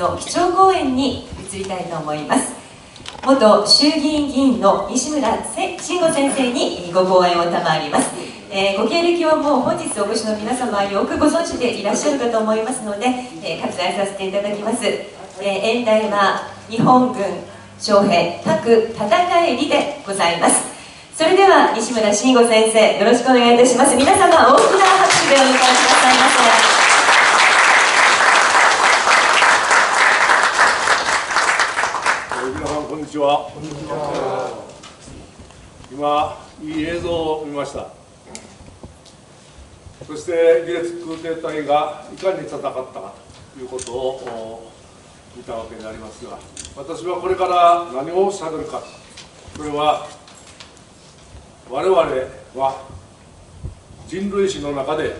の基調講演に移りたいと思います。元衆議院議員の西村慎吾先生にご講演を賜ります、えー、ご経歴はもう本日お越しの皆様よくご存知でいらっしゃるかと思いますので、えー、割愛させていただきます、えー、演題は日本軍将兵各戦えりでございます。それでは西村慎吾先生よろしくお願いいたします。皆様大きな拍手でお迎えくださいませ。ちは。こんにちは。今、いい映像を見ました。そして、技術空挺隊がいかに戦ったかということを見たわけでありますが、私はこれから何をしゃべるか、それは、我々は人類史の中で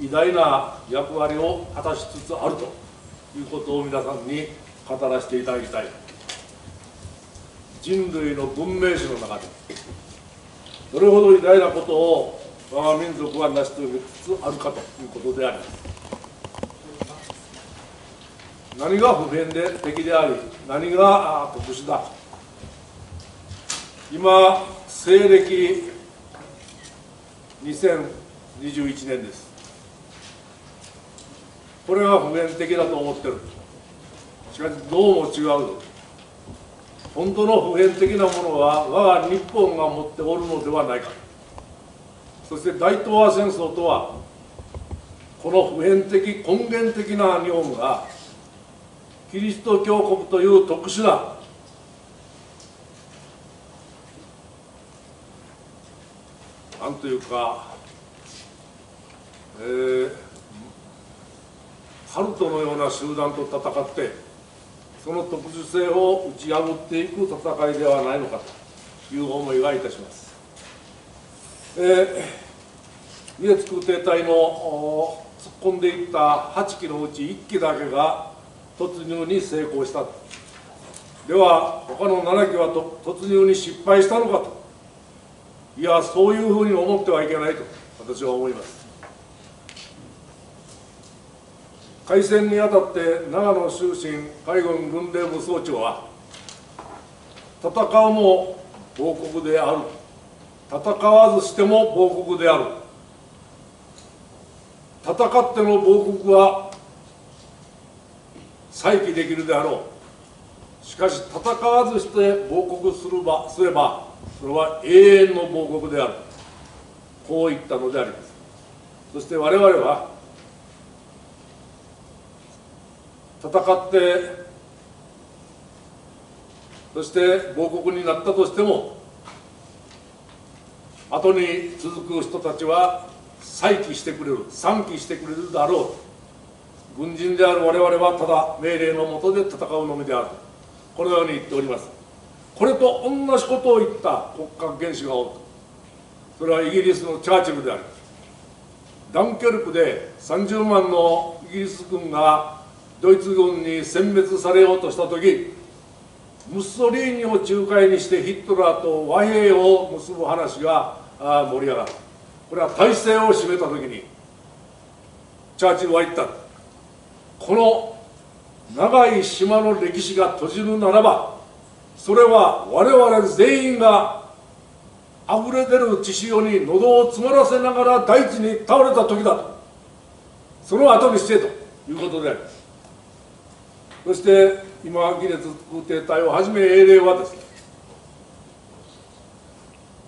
偉大な役割を果たしつつあるということを皆さんに語らせていただきたい。人類の文明史の中でどれほど偉大なことを我が民族は成し遂げつつあるかということであります。何が普遍で敵であり何が特殊だ。今西暦2021年です。これは普遍的だと思ってる。しかしどうも違うぞ。本当の普遍的なものは我が日本が持っておるのではないか。そして大東亜戦争とはこの普遍的根源的な日本がキリスト教国という特殊ななんというか、えー、ハルトのような集団と戦ってその特殊性を打ち破っていく戦いではないのかという思いがいたします。えー、家津空挺隊の突っ込んでいった8機のうち1機だけが突入に成功したでは他の7機はと突入に失敗したのかと。いやそういうふうに思ってはいけないと私は思います。開戦にあたって長野終身海軍軍令部総長は戦うも亡国である。戦わずしても亡国である。戦っての亡国は再起できるであろう。しかし戦わずして亡国するばすればそれは永遠の亡国である。こう言ったのであります。そして我々は戦ってそして亡国になったとしても後に続く人たちは再起してくれる賛起してくれるだろう。軍人である我々はただ命令のもとで戦うのみである。このように言っております。これと同じことを言った国家元首がおる。それはイギリスのチャーチルである。ダンケルクで30万のイギリス軍がドイツ軍に殲滅されようとした時ムッソリーニを仲介にしてヒットラーと和平を結ぶ話が盛り上がるこれは体制を占めた時にチャーチルは言った。この長い島の歴史が閉じるならばそれは我々全員が溢れ出る血潮に喉を詰まらせながら大地に倒れた時だと。その後にしてということでありますそして今技術空挺隊をはじめ英霊はですね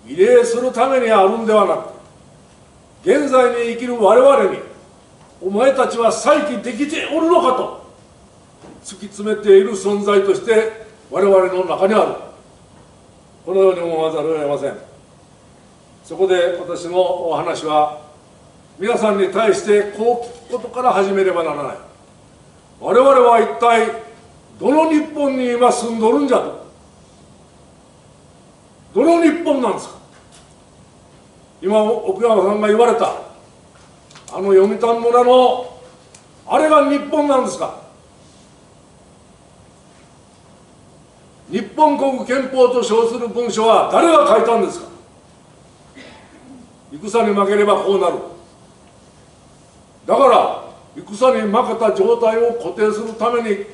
慰霊するためにあるんではなく現在に生きる我々にお前たちは再起できておるのかと突き詰めている存在として我々の中にある。このように思わざるを得ません。そこで私のお話は皆さんに対してこう聞くことから始めればならない。我々は一体どの日本に今住んどるんじゃと。どの日本なんですか。今奥山さんが言われたあの読谷村のあれが日本なんですか。日本国憲法と称する文書は誰が書いたんですか。戦に負ければこうなる。だから戦に負けた状態を固定するために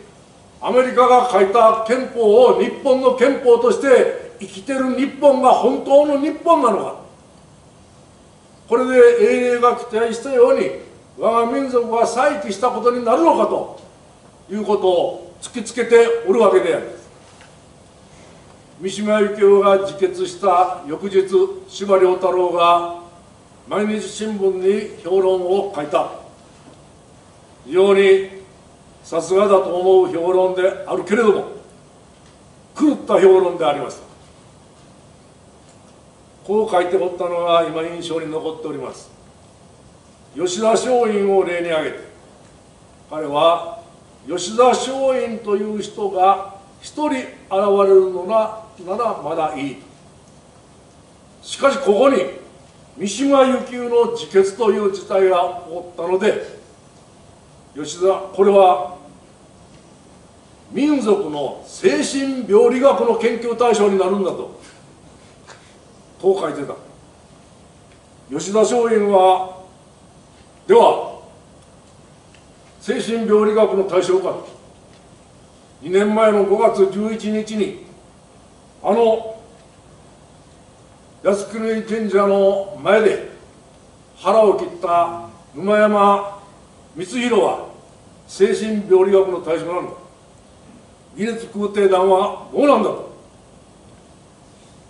アメリカが書いた憲法を日本の憲法として生きてる日本が本当の日本なのか。これで英霊が期待したように我が民族が再起したことになるのかということを突きつけておるわけであります。三島由紀夫が自決した翌日司馬遼太郎が毎日新聞に評論を書いた。非常にさすがだと思う評論であるけれども狂った評論でありましたこう書いておったのが今印象に残っております。吉田松陰を例に挙げて彼は吉田松陰という人が一人現れるのなならまだいいしかしここに三島由紀夫の自決という事態が起こったので吉田これは民族の精神病理学の研究対象になるんだとこう書いてた。吉田松陰はでは精神病理学の対象か2年前の5月11日にあの靖国神社の前で腹を切った沼山光弘は精神病理学の対象なんだ。技術空挺団はどうなんだと。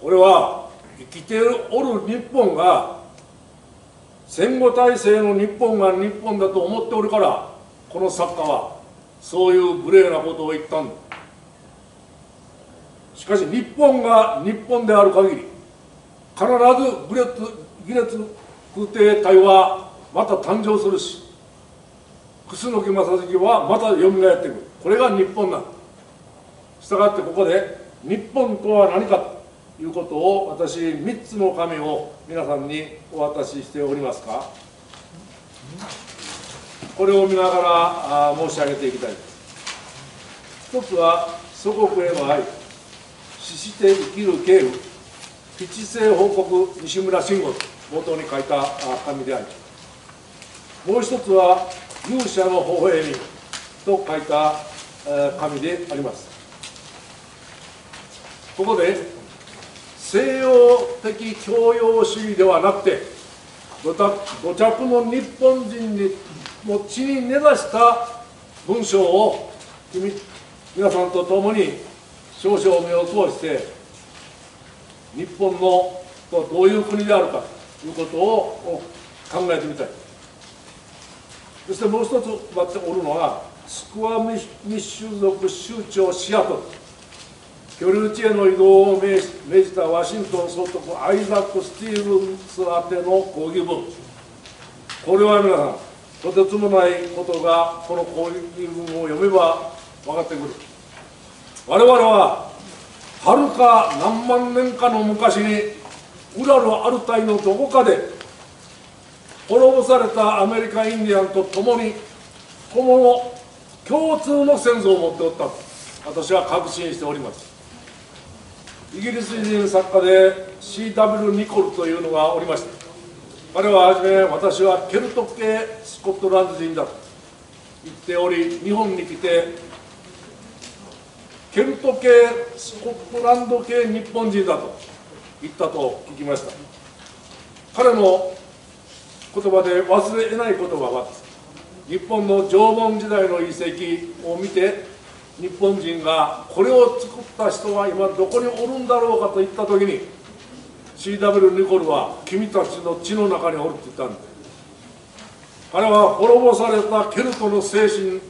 これは生きておる日本が戦後体制の日本が日本だと思っておるからこの作家はそういう無礼なことを言ったんだ。しかし日本が日本である限り必ずグレッギネス空挺隊はまた誕生するし楠木正成はまた蘇ってくる。これが日本なんだしたがってここで日本とは何かということを私3つの紙を皆さんにお渡ししておりますか。これを見ながら申し上げていきたい。一つは祖国への愛。死して生きる警部基地性報告西村慎吾と冒頭に書いた紙であり。もう一つは勇者の微笑みと書いた紙であります。ここで西洋的教養主義ではなくて土着の日本人にの地に根ざした文章を君皆さんと共に少々目を通して日本のどういう国であるかということを考えてみたい。そしてもう一つ待っておるのはスクワ密集族州長シアトル。居留地への移動を命じたワシントン総督アイザック・スティーブンス宛ての抗議文。これは皆さんとてつもないことがこの抗議文を読めば分かってくる。我々ははるか何万年かの昔にウラル・アルタイのどこかで滅ぼされたアメリカ・インディアンと共に共の共通の先祖を持っておったと私は確信しておりますイギリス人作家で C.W. ニコルというのがおりました彼ははじめ私はケルト系スコットランド人だと言っており日本に来てケルト系スコットランド系日本人だと言ったと聞きました彼の言葉で忘れない言葉は日本の縄文時代の遺跡を見て日本人がこれを作った人は今どこにおるんだろうかと言った時に C.W. ニコルは君たちの血の中におるって言ったんだ彼は滅ぼされたケルトの精神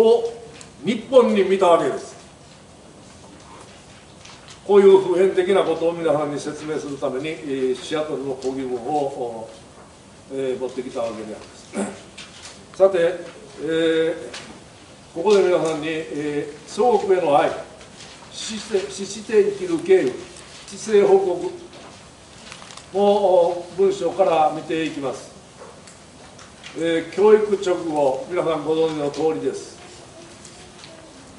を日本に見たわけですこういう普遍的なことを皆さんに説明するために、シアトルの抗議文を、えー、持ってきたわけであります。さて、えー、ここで皆さんに、えー、祖国への愛死して死して生きる経由知性報告の文章から見ていきます、えー、教育直後皆さんご存知の通りです。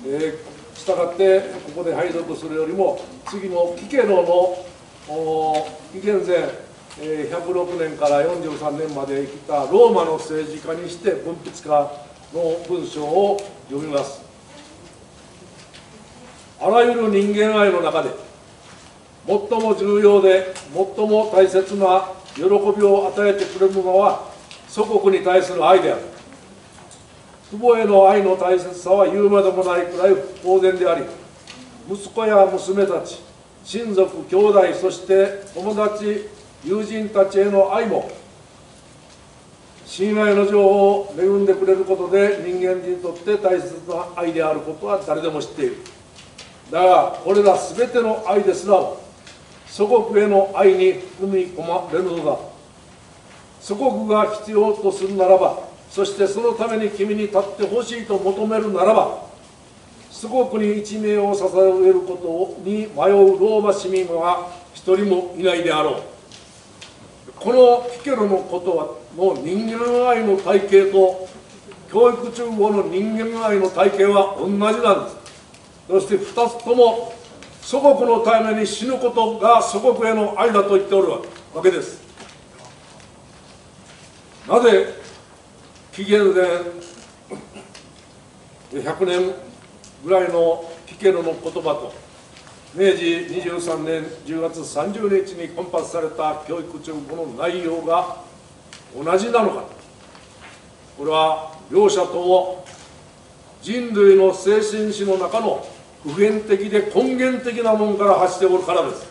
えー、したがってここで拝読するよりも次の紀家のの紀元前106年から43年まで生きたローマの政治家にして文筆家の文章を読みます。あらゆる人間愛の中で最も重要で最も大切な喜びを与えてくれるのは祖国に対する愛である。父母への愛の大切さは言うまでもないくらい当然であり息子や娘たち親族兄弟そして友達友人たちへの愛も親愛の情報を恵んでくれることで人間にとって大切な愛であることは誰でも知っている。だがこれら全ての愛ですら祖国への愛に踏み込まれるのだ。祖国が必要とするならばそしてそのために君に立ってほしいと求めるならば祖国に一命を捧げることに迷うローマ市民は一人もいないであろう。このピケロのことはの人間愛の体系と教育中後の人間愛の体系は同じなんです。そして2つとも祖国のために死ぬことが祖国への愛だと言っておるわけです。なぜ紀元前100年ぐらいのピケロの言葉と明治23年10月30日に婚発された教育中この内容が同じなのか。これは両者とも人類の精神史の中の普遍的で根源的なものから発しておるからです。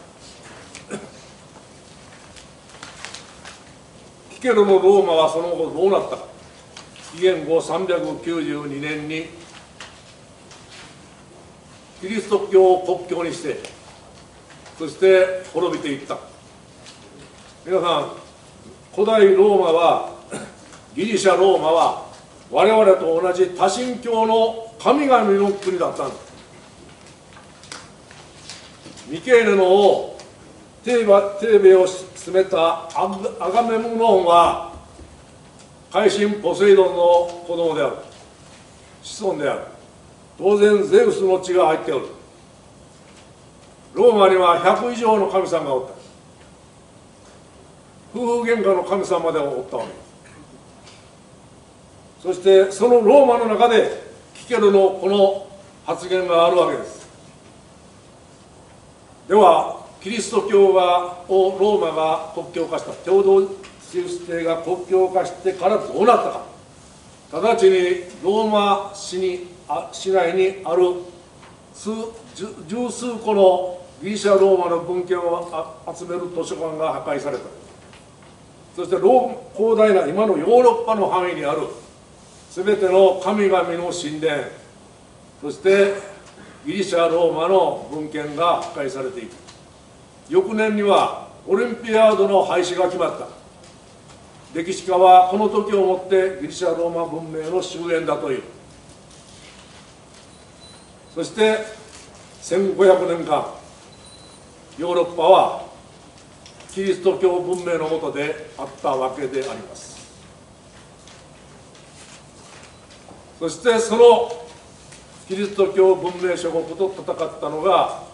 キケロのローマはその後どうなったか。紀元後392年にキリスト教を国教にしてそして滅びていった。皆さん古代ローマはギリシャローマは我々と同じ多神教の神々の国だったんミケーネの王テーベを進めたアガメムノンは海神ポセイドンの子供である。子孫である。当然ゼウスの血が入っておる。ローマには100以上の神様がおった。夫婦喧嘩の神様までおったわけ。ですそしてそのローマの中でキケルのこの発言があるわけです。ではキリスト教がをローマが国教化した。テオドシウス帝が国教化してからどうなったか。直ちにローマ市にあ市内にある数十数個のギリシャローマの文献を集める図書館が破壊された。そして広大な今のヨーロッパの範囲にある全ての神々の神殿。そしてギリシャローマの文献が破壊されていく翌年にはオリンピアードの廃止が決まった。歴史家はこの時をもってギリシャローマ文明の終焉だという。そして1500年間ヨーロッパはキリスト教文明のもとであったわけであります。そしてそのキリスト教文明諸国と戦ったのが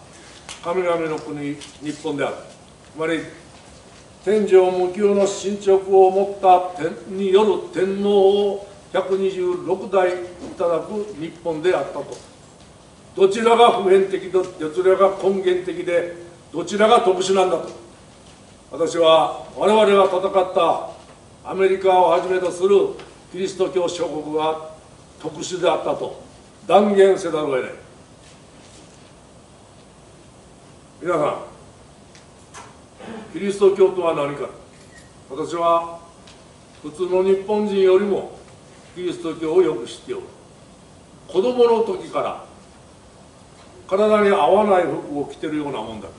神々の国日本である。つまり天上無休の進捗を持った天による天皇を126代いただく日本であったと。どちらが普遍的でどちらが根源的でどちらが特殊なんだと。私は我々が戦ったアメリカをはじめとするキリスト教諸国が特殊であったと断言せざるを得ない。皆さんキリスト教とは何か？私は普通の日本人よりもキリスト教をよく知っておる。子供の時から体に合わない服を着てるようなもんだ。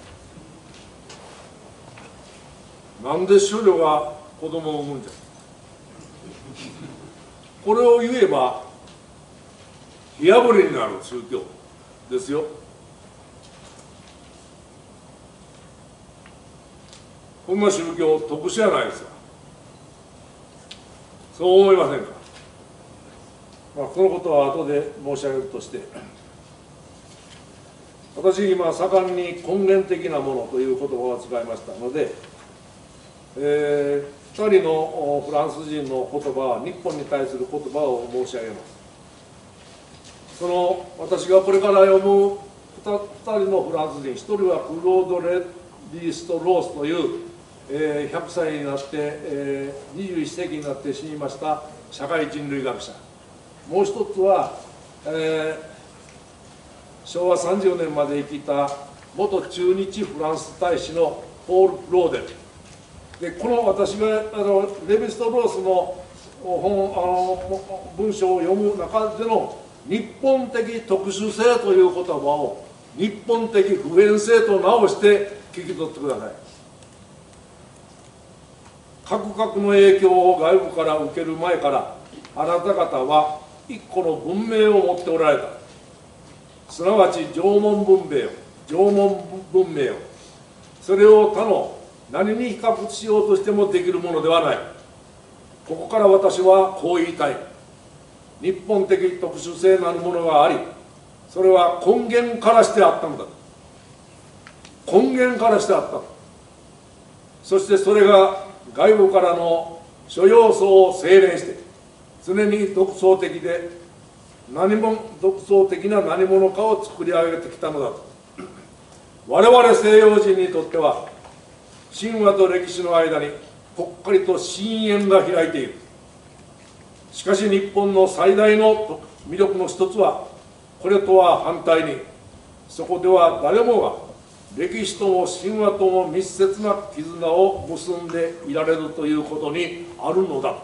なんで処女が子供を産むんじゃ？これを言えば火あぶりになる宗教ですよ。こんな宗教特殊じゃないですか。そう思いませんか。まあそのことは後で申し上げるとして私今盛んに根源的なものという言葉を使いましたのでえー、2人のフランス人の言葉は日本に対する言葉を申し上げます。その私がこれから読む 2, 人のフランス人1人はクロード・レディスト・ロースという、えー、100歳になって、えー、21世紀になって死にました社会人類学者。もう一つは、えー、昭和30年まで生きた元駐日フランス大使のポール・ローデルでこの私があのレヴィスト・ロースの本あの文章を読む中での日本的特殊性という言葉を日本的普遍性と直して聞き取ってください。各国の影響を外部から受ける前からあなた方は一個の文明を持っておられた。すなわち縄文文明を縄文文明を。それを他の何に比較しようとしてもできるものではない。ここから私はこう言いたい。日本的特殊性なるものがありそれは根源からしてあったのだ。根源からしてあった。そしてそれが外部からの諸要素を精錬して常に独創的で何も独創的な何者かを作り上げてきたのだと。我々西洋人にとっては神話と歴史の間にぽっかりと深淵が開いている。しかし日本の最大の魅力の一つはこれとは反対にそこでは誰もが歴史とも神話とも密接な絆を結んでいられるということにあるのだ。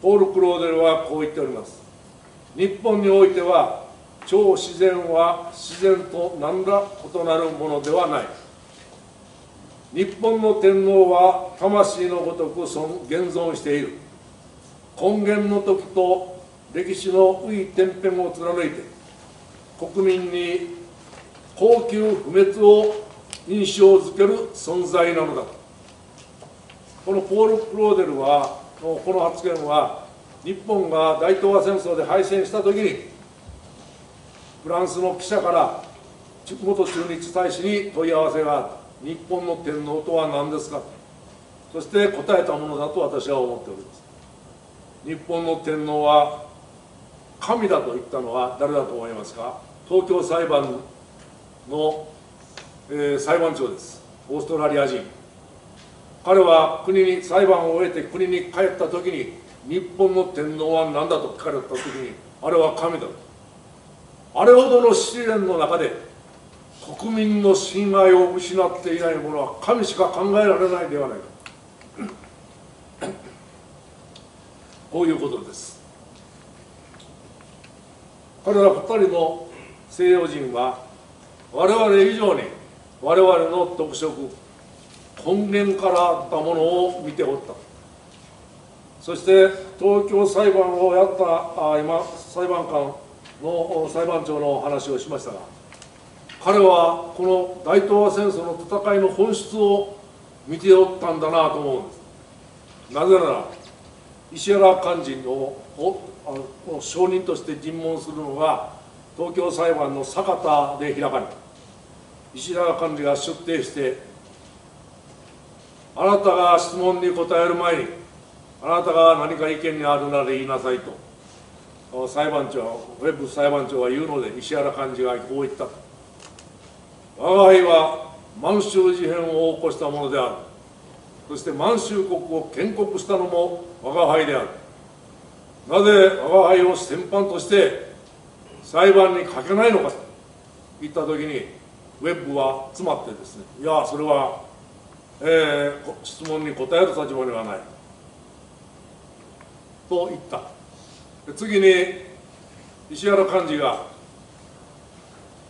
ポール・クローデルはこう言っております。日本においては超自然は自然と何ら異なるものではない。日本の天皇は魂のごとく現存している。根源の時と歴史の浮い天辺を貫いて国民に高級不滅を印象づける存在なのだ。とこのポール・クローデルはこの発言は日本が大東亜戦争で敗戦した時にフランスの記者から元駐日大使に問い合わせがあった。日本の天皇とは何ですか？そして答えたものだと私は思っております。日本の天皇は神だと言ったのは誰だと思いますか？東京裁判の、えー、裁判長です。オーストラリア人。彼は国に裁判を終えて国に帰った時に日本の天皇は何だと聞かれた時にあれは神だと。あれほどの試練の中で国民の信頼を失っていない者は神しか考えられないではないか。こういうことです。彼ら二人の西洋人は我々以上に我々の特色根源からあったものを見ておった。そして東京裁判をやったあ今裁判官の裁判長の話をしましたが彼はこの大東亜戦争の戦いの本質を見ておったんだなと思うんです。なぜなら石原幹事を証人として尋問するのが東京裁判の酒田で開かれ石原幹事が出廷してあなたが質問に答える前にあなたが何か意見にあるなら言いなさいと裁判長ウェブ裁判長が言うので石原幹事がこう言った我が輩は満州事変を起こしたものである。そして満州国を建国したのも我が輩である。なぜ我が輩を戦犯として裁判にかけないのかと言った時にウェブは詰まってですねいやそれは、えー、質問に答える立場にはない。と言った。次に石原幹事が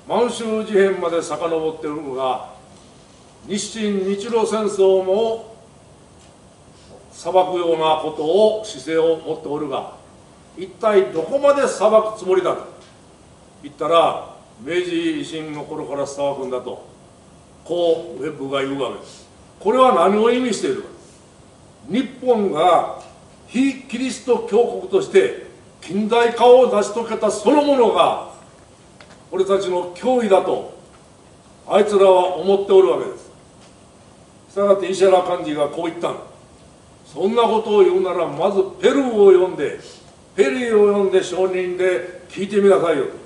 満州事変まで遡っているのが日清日露戦争も裁くようなことを姿勢を持っておるが一体どこまで裁くつもりだと言ったら明治維新の頃から裁くんだとこうウェブが言うわけです。これは何を意味しているか。日本が非キリスト教国として近代化を成し遂げたそのものが俺たちの脅威だとあいつらは思っておるわけです。したがって石原幹事がこう言ったそんなことを言うならまずペルーを読んでペリーを読んで証人で聞いてみなさいよと。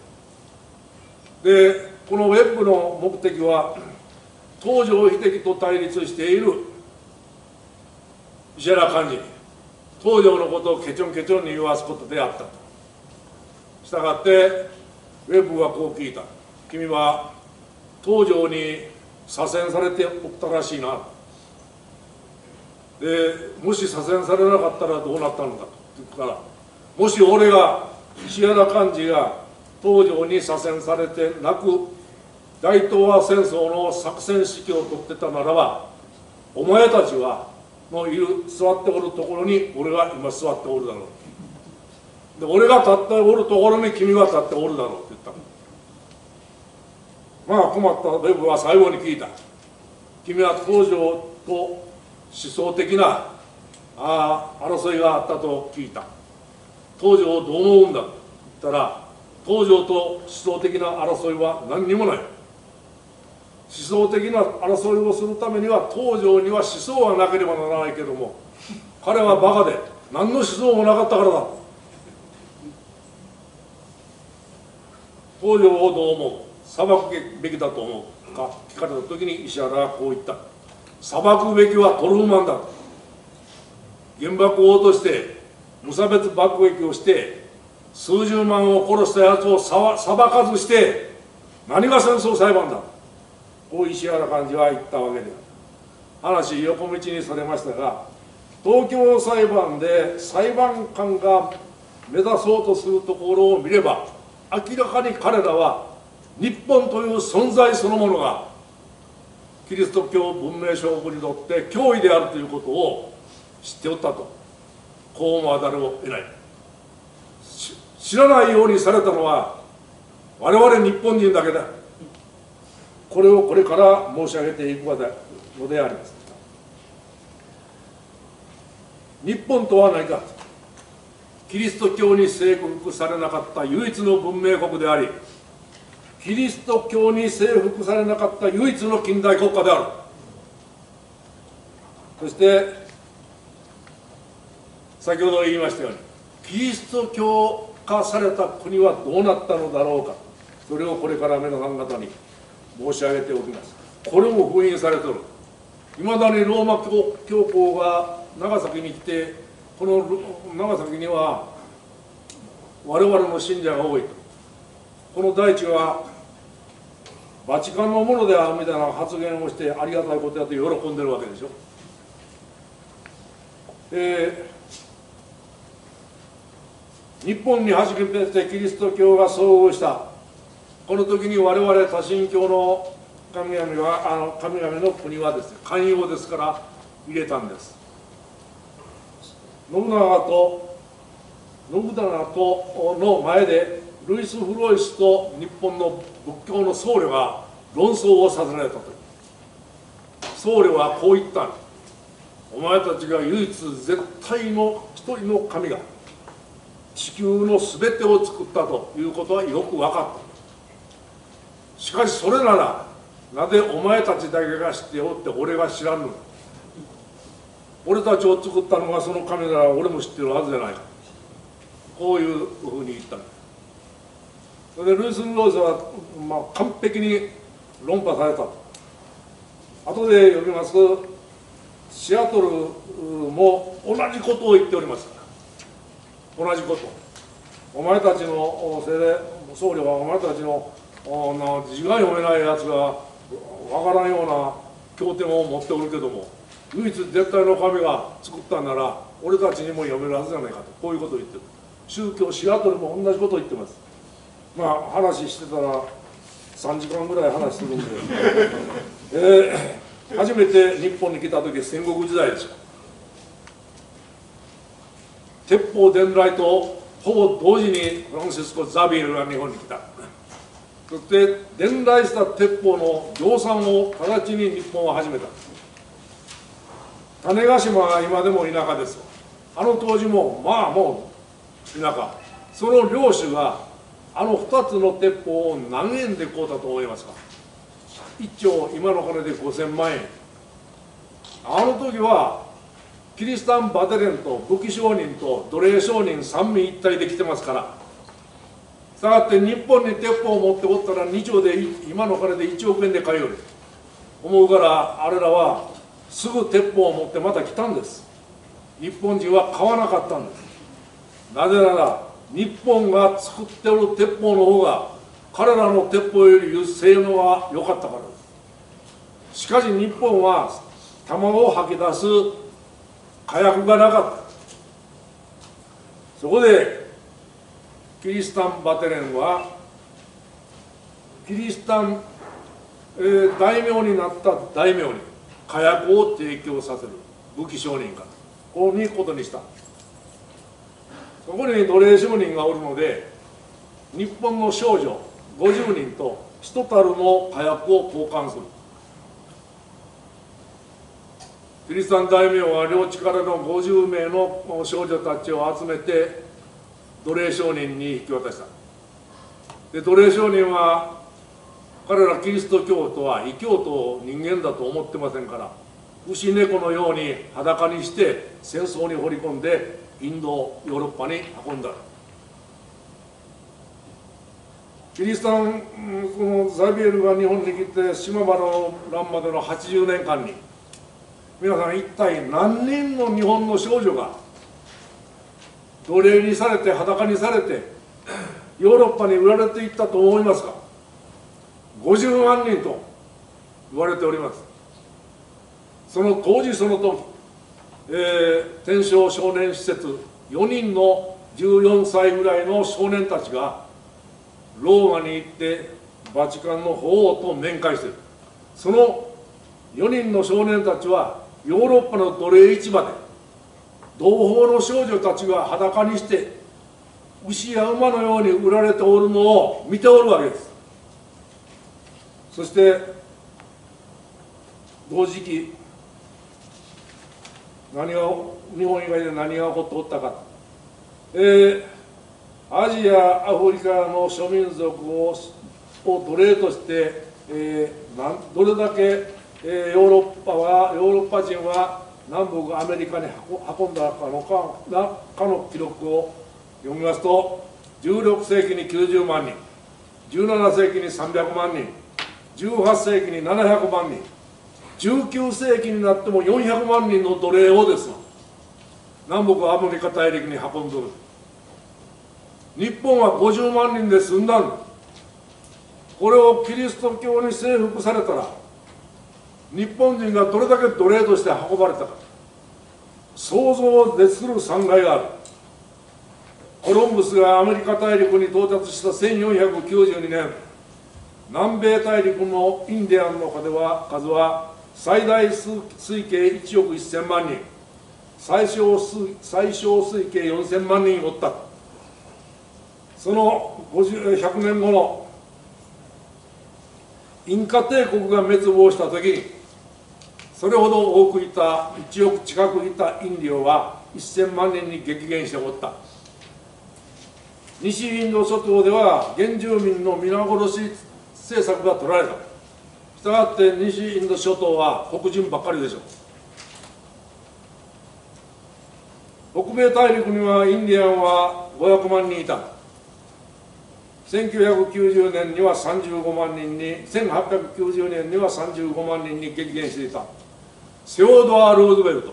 でこのウェブの目的は東条英機と対立している石原幹事に東条のことをケチョンケチョンに言わすことであったと。したがってウェブはこう聞いた。君は東条に左遷されておったらしいな。でもし左遷されなかったらどうなったのかと言ったらもし俺が石原幹事が東条に左遷されてなく大東亜戦争の作戦指揮を取ってたならばお前たちはのいる座っておるところに俺が今座っておるだろう。で俺が立っておるところに君が立っておるだろうって言った。まあ困ったウェブは最後に聞いた。君は東条と思想的なあ争いがあったと聞いた。東条をどう思うんだと言ったら東条と思想的な争いは何にもない。思想的な争いをするためには東条には思想がなければならないけども彼はバカで何の思想もなかったからだ。東条をどう思う？裁くべきだと思うか？聞かれた時に石原はこう言った。裁くべきはトルーマンだ。原爆を落として無差別爆撃をして数十万を殺したやつを裁かずして何が戦争裁判だ。こう石原幹事は言ったわけである。話横道にされましたが東京裁判で裁判官が目指そうとするところを見れば明らかに彼らは日本という存在そのものがキリスト教文明諸国にとって脅威であるということを知っておったと。こう思わざるを得ない。知らないようにされたのは我々日本人だけだ。これをこれから申し上げていくのであります。日本とは何か。キリスト教に征服されなかった唯一の文明国でありキリスト教に征服されなかった唯一の近代国家である。そして先ほど言いましたようにキリスト教化された国はどうなったのだろうか。それをこれから皆さん方に申し上げておきます。これも封印されておる。いまだにローマ教皇が長崎に来てこの長崎には我々の信者が多いと。この大地はバチカンのものであるみたいな発言をしてありがたいことやと喜んでるわけでしょ。で日本に初めてキリスト教が遭遇した。この時に我々多神教の神々はあの神々の国はですね寛容ですから入れたんです。信長と信長との前でルイス・フロイスと日本の仏教の僧侶が論争をさせられたと僧侶はこう言ったお前たちが唯一絶対の一人の神が地球の全てを作ったということはよく分かった。しかしそれならなぜお前たちだけが知っておって俺が知らんのか。俺たちを作ったのがその神なら俺も知ってるはずじゃないか。こういうふうに言ったそれでルイス・ローズは、まあ、完璧に論破された後で読みますとシアトルも同じことを言っております。同じことお前たちのせいで僧侶はお前たちのな字が読めないやつがわからんような経典を持っておるけども唯一絶対の神が作ったんなら俺たちにも読めるはずじゃないかとこういうことを言ってる宗教シアトルも同じことを言ってますまあ話してたら3時間ぐらい話するんで、えー、初めて日本に来た時戦国時代ですよ鉄砲伝来とほぼ同時にフランシスコ・ザビエルが日本に来た。そして伝来した鉄砲の量産を直ちに日本は始めた。種子島は今でも田舎です。あの当時もまあもう田舎。その領主があの2つの鉄砲を何円で買うたと思いますか。1兆今の金で5000万円。あの時はキリシタン・バテレンと武器商人と奴隷商人三位一体で来てますから。したがって日本に鉄砲を持っておったら2兆で今の金で1億円で買える。思うからあれらはすぐ鉄砲を持ってまた来たんです。日本人は買わなかったんです。なぜなら日本が作っておる鉄砲の方が彼らの鉄砲より性能が良かったからです。しかし日本は卵を吐き出す火薬がなかった。そこでキリシタン・バテレンはキリシタン、えー、大名になった大名に火薬を提供させる武器商人かこういうことにした。そこに奴隷商人がおるので日本の少女50人と一たるの火薬を交換する。キリシタン大名は領地からの50名の少女たちを集めて奴隷商人に引き渡した。で奴隷商人は彼らキリスト教徒は異教徒を人間だと思ってませんから牛猫のように裸にして戦争に掘り込んでインドヨーロッパに運んだ。キリスタンこのザビエルが日本に来て島原の乱までの80年間に皆さん一体何人の日本の少女が奴隷にされて裸にされてヨーロッパに売られていったと思いますか？50万人と言われております。その当時その時、えー、天正少年施設4人の14歳ぐらいの少年たちがローマに行ってバチカンの法王と面会しているその4人の少年たちはヨーロッパの奴隷市場で同胞の少女たちが裸にして牛や馬のように売られておるのを見ておるわけです。そして同時期何が日本以外で何が起こっておったか、えー、アジアアフリカの諸民族をを奴隷として、えー、なんどれだけえー、ヨーロッパはヨーロッパ人は南北アメリカに運んだかのかなかの記録を読みますと16世紀に90万人17世紀に300万人18世紀に700万人19世紀になっても400万人の奴隷をです南北アメリカ大陸に運んでる日本は50万人で済んだんこれをキリスト教に征服されたら日本人がどれだけ奴隷として運ばれたか。想像を絶する惨害がある。コロンブスがアメリカ大陸に到達した1492年南米大陸のインディアンの数は数は最大推計1億1000万人。最小最小推計4000万人おった。その100年後のインカ帝国が滅亡した時それほど多くいた1億近くいたインディオは1000万年に激減しておった。西インド諸島では原住民の皆殺し政策が取られた。したがって西インド諸島は黒人ばっかりでしょう。北米大陸にはインディアンは500万人いた。1990年には35万人に1890年には35万人に激減していた。セオドア・ルーズベルト。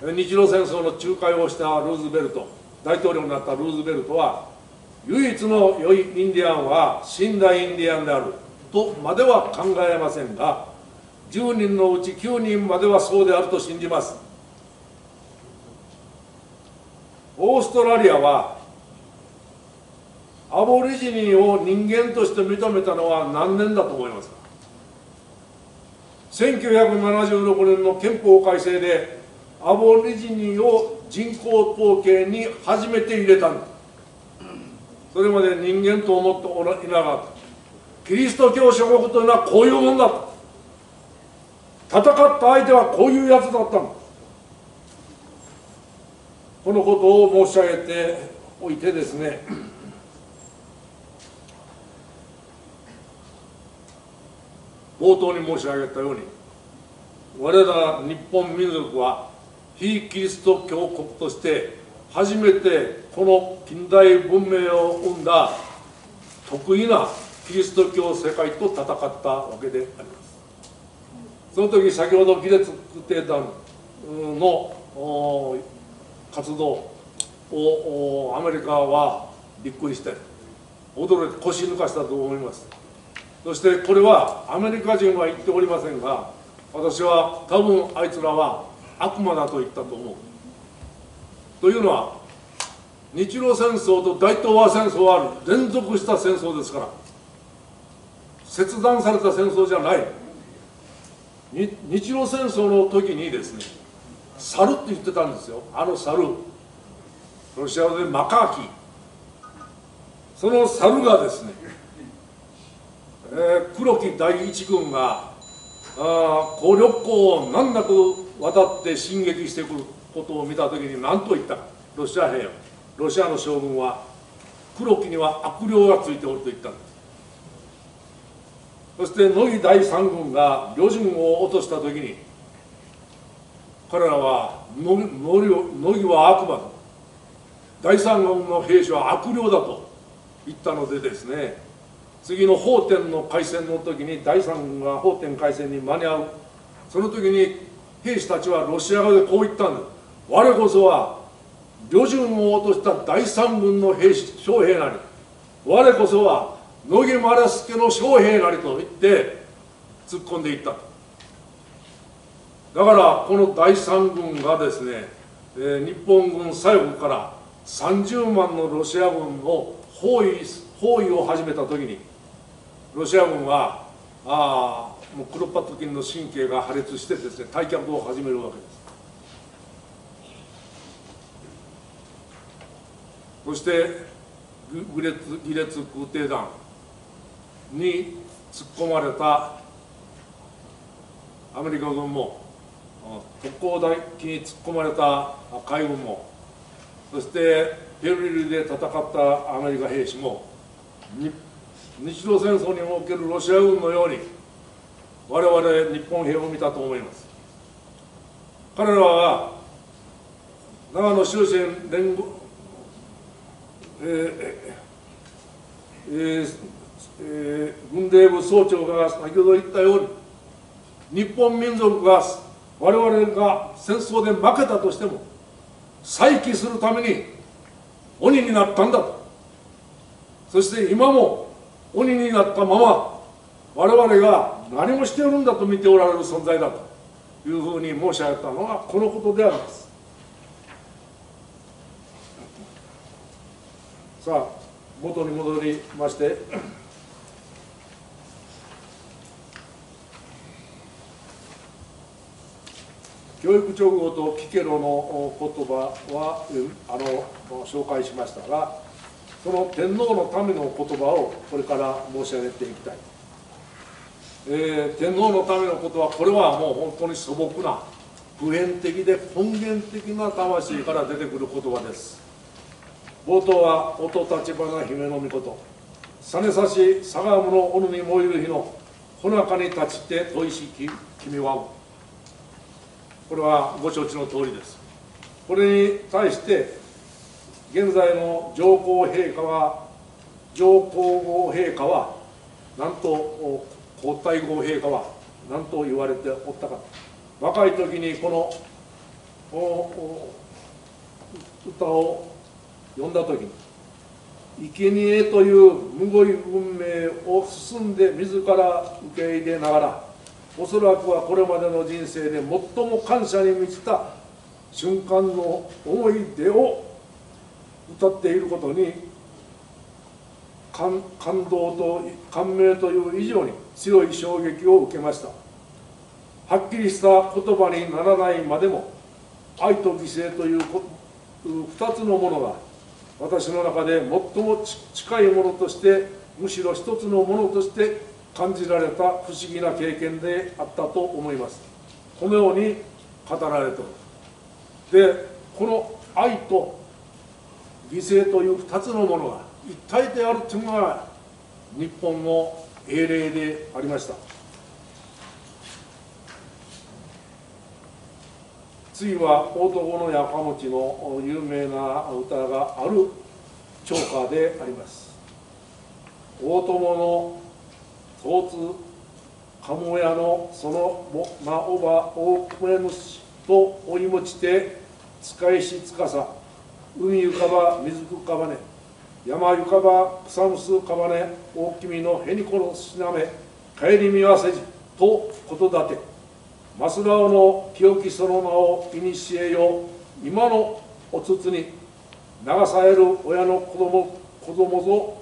日露戦争の仲介をしたルーズベルト。大統領になったルーズベルトは唯一の良いインディアンは死んだインディアンである。とまでは考えませんが10人のうち9人まではそうであると信じます。オーストラリアはアボリジニを人間として認めたのは何年だと思いますか？1976年の憲法改正でアボリジニを人口統計に初めて入れたんだそれまで人間と思っておらいなかった。キリスト教諸国というのはこういうもんだ戦った相手はこういうやつだったんだこのことを申し上げておいてですね冒頭に申し上げたように我ら日本民族は非キリスト教国として初めてこの近代文明を生んだ得意なキリスト教世界と戦ったわけであります。その時先ほど技術定団の活動をアメリカはびっくりして驚いて腰抜かしたと思います。そしてこれはアメリカ人は言っておりませんが私は多分あいつらは悪魔だと言ったと思う。というのは日露戦争と大東亜戦争は連続した戦争ですから切断された戦争じゃない。日露戦争の時にですね猿って言ってたんですよ。あの猿ロシア語でマカーキその猿がですね、えー、黒木第一軍があ攻略港を難なく渡って進撃してくることを見た時に何と言った？かロシア兵は。ロシアの将軍は黒木には悪霊がついておると言ったんですそして乃木第三軍が旅順を落とした時に彼らは乃木は悪魔だ第三軍の兵士は悪霊だと言ったのでですね次の法天の開戦の時に第三軍が法天開戦に間に合う。その時に兵士たちはロシア側でこう言ったんです我こそは旅順を落とした第三軍の兵士将兵なり。我こそは野木丸助の将兵なりと言って突っ込んでいった。だからこの第三軍がですね、えー、日本軍最後から30万のロシア軍の包囲包囲を始めた時にロシア軍はあもうクロパト菌の神経が破裂してですね退却を始めるわけです。そして愚列儀列空挺団に突っ込まれたアメリカ軍も特攻大機に突っ込まれた海軍もそしてペルリルで戦ったアメリカ兵士も日日露戦争におけるロシア軍のように我々日本兵を見たと思います。彼らは長野終戦連合えーえーえー、軍令部総長が先ほど言ったように日本民族が我々が戦争で負けたとしても再起するために鬼になったんだと。そして今も鬼になったまま我々が何もしているんだと見ておられる存在だというふうに申し上げたのはこのことであります。さあ元に戻りまして教育直後と聞けろの言葉はあの紹介しましたがその天皇のための言葉をこれから申し上げていきたい、えー、天皇のための言葉これはもう本当に素朴な普遍的で根源的な魂から出てくる言葉です。冒頭は音立花姫の御事。実差し相模の斧に燃える日のほなかに立ちて問いし君はこれはご承知の通りです。これに対して現在の上皇陛下は上皇后陛下はなんと皇太后陛下は何と言われておったか若い時にこの歌を読んだ時に生贄というむごい運命を進んで自ら受け入れながらおそらくはこれまでの人生で最も感謝に満ちた瞬間の思い出を歌っていることに感動と感銘という以上に強い衝撃を受けました。はっきりした言葉にならないまでも愛と犠牲という2つのものが私の中で最も近いものとしてむしろ一つのものとして感じられた不思議な経験であったと思います。このように語られておる。でこの愛と犠牲という2つのものが一体であるというのが日本の英霊でありました。次は男のやかもちの有名な歌がある聴歌であります。大友の疼通かもやのそのまおば大米主と追いもちて使いしつかさ海ゆかば水くかばね。山ゆかば草むすかばね。大君のへにこのしなめ。帰り見わせじとことだて。増田尾の清きその名をいにしえよ今のおつつに流される親の子供子供ぞ。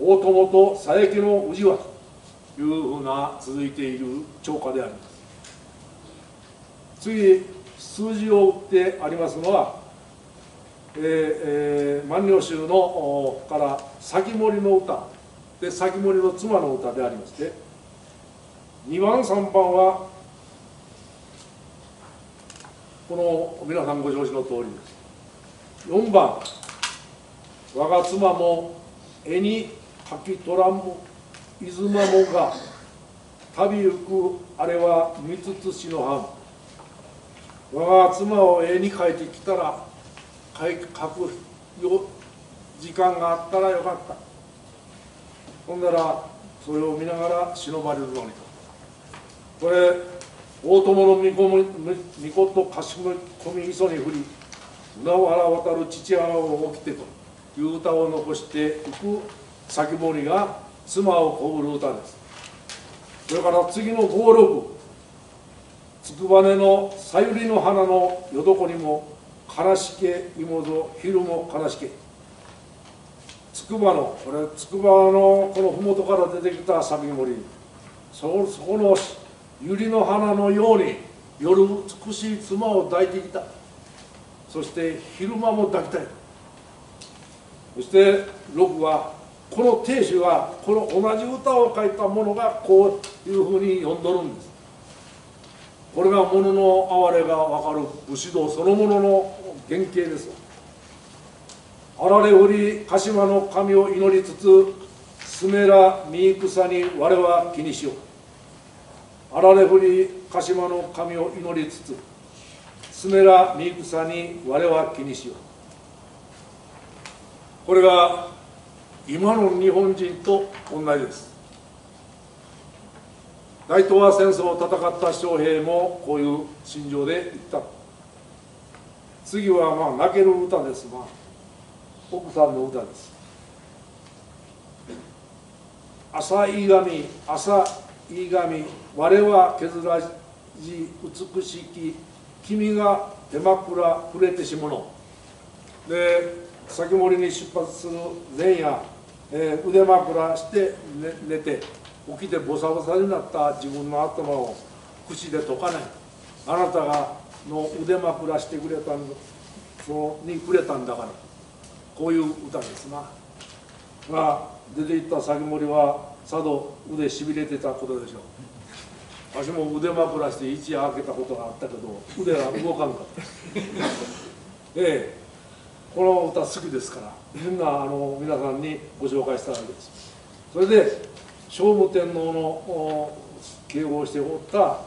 大友と佐伯の氏はというふうな続いている超過であります。次数字を打ってありますのは、えーえー、万葉集のから先森の歌。で先森の妻の歌でありまして2番3番はこの皆さんご承知の通りです。4番我が妻も絵に書き取らんも出雲もが旅行くあれは三つしの藩我が妻を絵に描いてきたら書く時間があったらよかった。ほんならそれを見ながら忍ばれるのにと。これ大友の御子御子とかしこみ磯に降り船原渡る父親を起きてという歌を残していく先堀が妻をこぶる歌です。それから次の五六つくばねのさゆりの花のよどこにも悲しけ妹昼も悲しけ。つくばのこれつくばのこの麓から出てきた先森そそこの百合の花のように夜美しい妻を抱いてきた。そして昼間も抱きたい。そして六はこの亭主がこの同じ歌を書いたものがこういうふうに読んどるんです。これが物の哀れが分かる武士道そのものの原型ですあられ降り鹿島の神を祈りつつすめら見草に我は気にしよう。あられ降り鹿島の神を祈りつつすめら見草に我は気にしよう。これが今の日本人と同じです。大東亜戦争を戦った将兵もこういう心情で言った。次はまあ泣ける歌ですが奥さんの歌です。朝いがみ朝いがみ我は削らじ美しき君が手枕触れてしもの。で先森に出発する前夜えー、腕枕して寝寝て起きてボサボサになった自分の頭を口で解かない。あなたがの腕枕してくれたのにくれたんだから。こういう歌ですな。が出ていった先森は佐渡腕しびれてたことでしょう。私も腕枕して一夜明けたことがあったけど腕が動かんかった。ええ。この歌好きですから。みんなあの皆さんにご紹介したわけです。それで聖武天皇の警護をしておった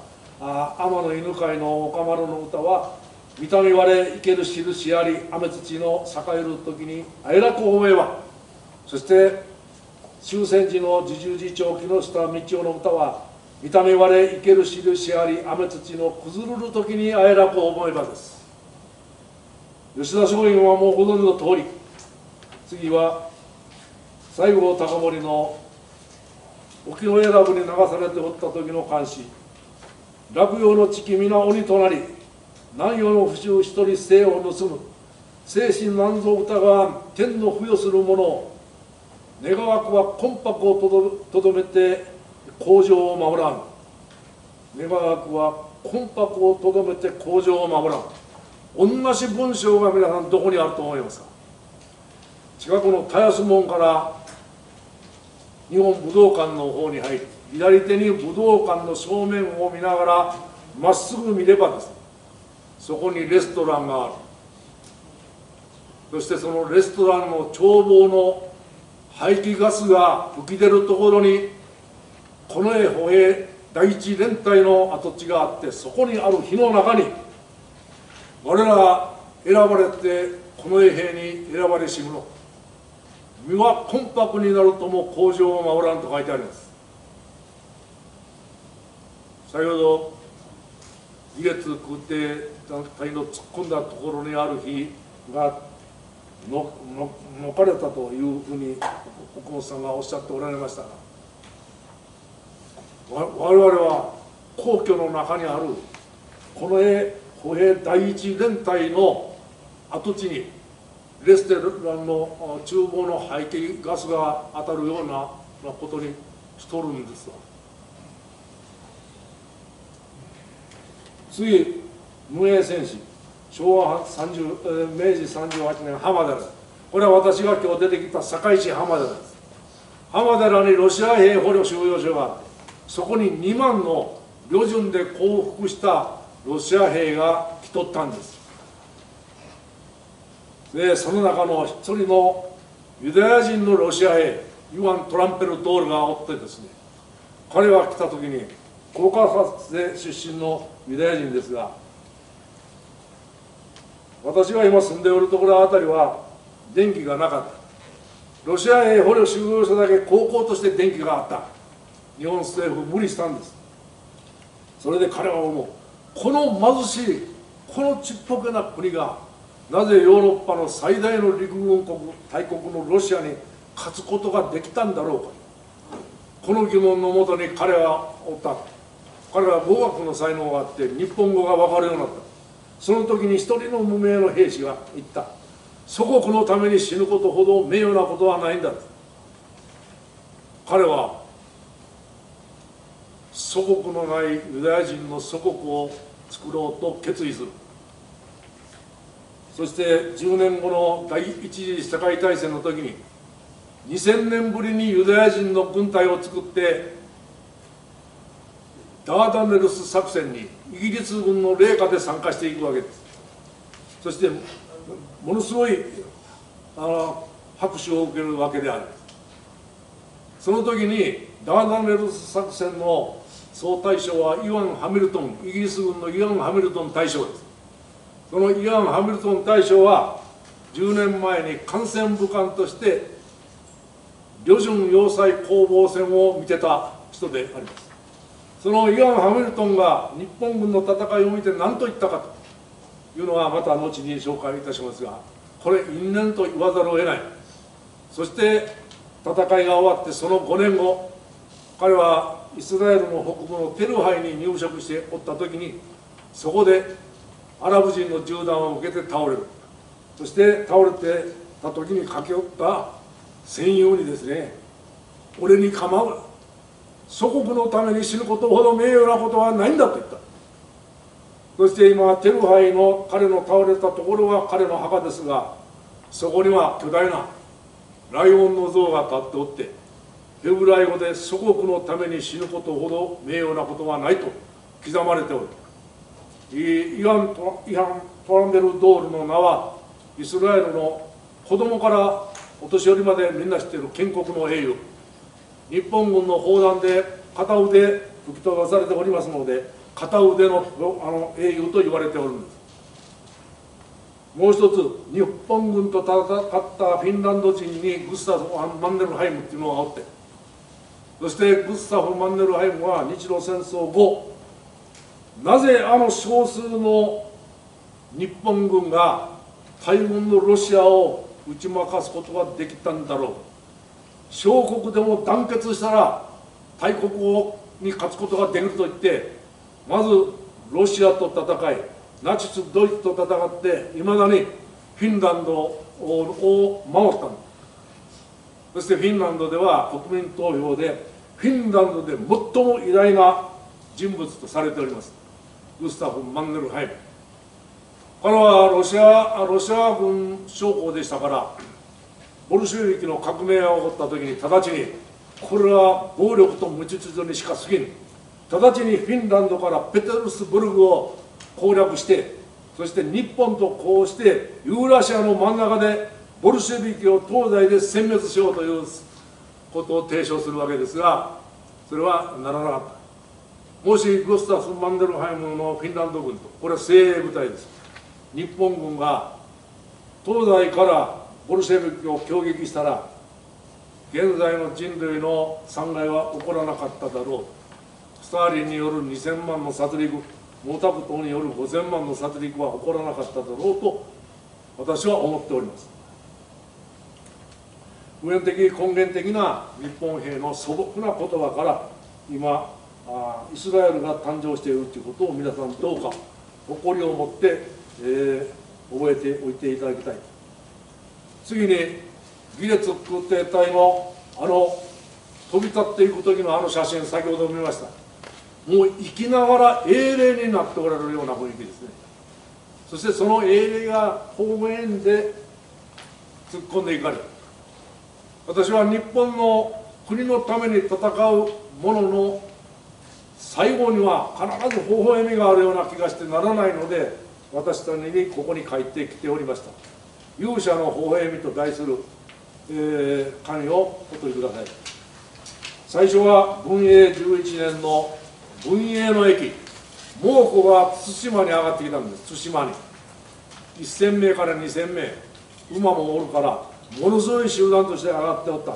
あ天の犬飼の岡丸の歌は「見た目割れ生ける印あり雨土の栄える時にあえらく思えば」そして終戦時の自重寺長木下道夫の歌は「見た目割れ生ける印あり雨土の崩るる時にあえらく思えば」です。吉田松陰はもうご存知の通り次は西郷隆盛の沖永良部に流されておった時の監視落葉の地皆鬼となり南陽の不習一人生を盗む。精神難蔵疑わん天の付与する者を願わくは魂魄をとどめて工場を守らん。願わくは魂魄をとどめて工場を守らん。同じ文章が皆さんどこにあると思いますか？近くの田安門から日本武道館の方に入り左手に武道館の正面を見ながらまっすぐ見ればですねそこにレストランがある。そしてそのレストランの眺望の排気ガスが吹き出るところにこの絵歩兵第一連隊の跡地があってそこにある火の中に我ら選ばれてこの衛兵に選ばれし者身は魂魄になるとも工場を守らんと書いてあります。先ほど二月空挺隊の突っ込んだところにある日がのののかれたというふうに奥本さんがおっしゃっておられましたが我々は皇居の中にあるこの歩兵第一連隊の跡地にレステランの厨房の排気ガスが当たるようなことにしとるんですわ。次無名戦士昭和30明治38年浜寺これは私が今日出てきた堺市浜寺です浜寺にロシア兵捕虜収容所があってそこに2万の旅順で降伏したロシア兵が来とったんです。でその中の一人のユダヤ人のロシア兵イワン・トランペルトールがおってですね彼が来た時にコーカサス出身のユダヤ人ですが私が今住んでおるところあたりは電気がなかった。ロシア兵捕虜収容所だけ高校として電気があった。日本政府無理したんです。それで彼は思う。この貧しいこのちっぽけな国がなぜヨーロッパの最大の陸軍国大国のロシアに勝つことができたんだろうか。この疑問のもとに彼はおった。彼は語学の才能があって日本語が分かるようになった。その時に一人の無名の兵士が言った。祖国のために死ぬことほど名誉なことはないんだ。彼は祖国のないユダヤ人の祖国を作ろうと決意する。そして10年後の第一次世界大戦の時に2000年ぶりにユダヤ人の軍隊を作ってダーダネルス作戦にイギリス軍の霊下で参加していくわけです。そしてものすごいあの拍手を受けるわけである。その時にダーダネルス作戦の総大将はイワン・ハミルトンイギリス軍のイワン・ハミルトン大将です。そのイワン・ハミルトン大将は10年前に感染武官として旅順要塞攻防戦を見てた人であります。そのイワン・ハミルトンが日本軍の戦いを見て何と言ったかというのはまた後に紹介いたしますがこれ因縁と言わざるを得ない。そして戦いが終わってその5年後彼はイスラエルの北部のテルハイに入植しておった時にそこでアラブ人の銃弾を受けて倒れる。そして倒れてた時に駆け寄った戦友にですね俺に構う。祖国のために死ぬことほど名誉なことはないんだと言った。そして今テルハイの彼の倒れたところが彼の墓ですがそこには巨大なライオンの像が立っておってヘブライ語で祖国のために死ぬことほど名誉なことはないと刻まれておる。イアントイハン・トランベルドールの名はイスラエルの子供からお年寄りまでみんな知っている建国の英雄。日本軍の砲弾で片腕吹き飛ばされておりますので片腕のあの英雄と言われておるんです。もう一つ日本軍と戦ったフィンランド人にグスタフ・マンネルハイムっていうのがおってそしてグスタフ・マンネルハイムは日露戦争後なぜあの少数の日本軍が大軍のロシアを打ち負かすことができたんだろう。小国でも団結したら大国に勝つことができると言ってまずロシアと戦いナチスドイツと戦っていまだにフィンランドを守ったんそしてフィンランドでは国民投票でフィンランドで最も偉大な人物とされておりますグスタフ・マンネルハイム彼はロシアロシア軍将校でしたからボルシェビキの革命が起こった時に直ちにこれは暴力と無秩序にしか過ぎん直ちにフィンランドからペテルスブルグを攻略してそして日本とこうしてユーラシアの真ん中でボルシェビキを東西で殲滅しようということを提唱するわけですがそれはならなかったもしグスタフ・マンデルハイムのフィンランド軍とこれは精鋭部隊です。日本軍が東西からボルシェビキを攻撃したら現在の人類の惨害は起こらなかっただろう。スターリンによる2000万の殺戮毛沢東による5000万の殺戮は起こらなかっただろうと私は思っております。普遍的根源的な日本兵の素朴な言葉から今あイスラエルが誕生しているということを皆さんどうか誇りを持って、えー、覚えておいていただきたい。次に技列空挺隊のあの飛び立っていく時のあの写真先ほど見ました。もう生きながら英霊になっておられるような雰囲気ですね。そしてその英霊が方面で突っ込んでいかれる。私は日本の国のために戦う者のの最後には必ず微笑みがあるような気がしてならないので私たちにここに書いてきておりました。勇者の微笑みと題する、えー、紙をお取りください。最初は文永11年の文永の駅。猛虎が対馬に上がってきたんです。対馬に。1000名から2000名。馬もおるからものすごい集団として上がっておった。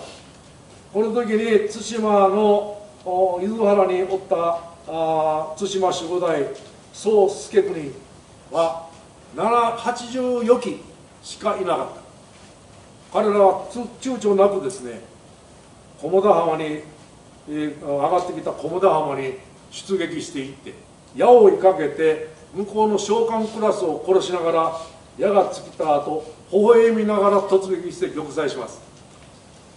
この時に対馬の伊豆原におったあ対馬守護代宗助国は84機しかいなかった。彼らは躊躇なくですね菰田浜に、えー、上がってきた菰田浜に出撃していって矢を追いかけて向こうの召喚クラスを殺しながら矢が尽きた後微笑みながら突撃して玉砕します。